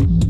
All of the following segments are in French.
Bye.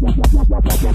Yeah.